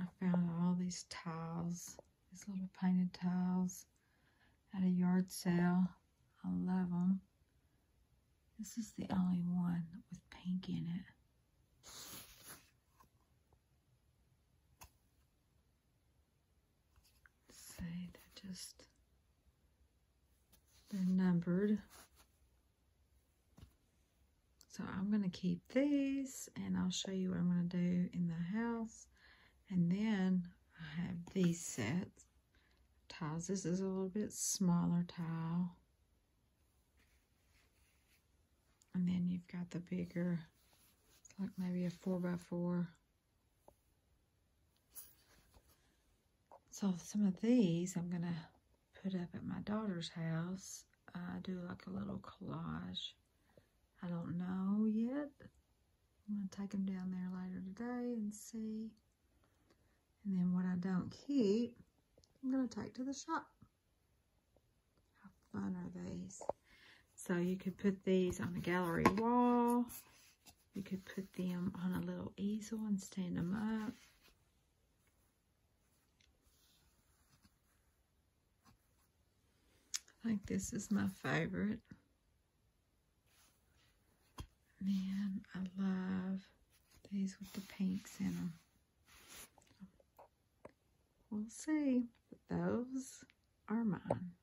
I found all these tiles, these little painted tiles at a yard sale. I love them. This is the only one with pink in it. see, they're just, they're numbered. So I'm going to keep these and I'll show you what I'm going to do in the house. And then I have these sets tiles. This is a little bit smaller tile. And then you've got the bigger, like maybe a four by four. So some of these I'm gonna put up at my daughter's house. I do like a little collage. I don't know yet. I'm gonna take them down there later today and see. And then what I don't keep, I'm going to take to the shop. How fun are these? So you could put these on a gallery wall. You could put them on a little easel and stand them up. I think this is my favorite. Man, I love these with the pinks in them. We'll see. But those are mine.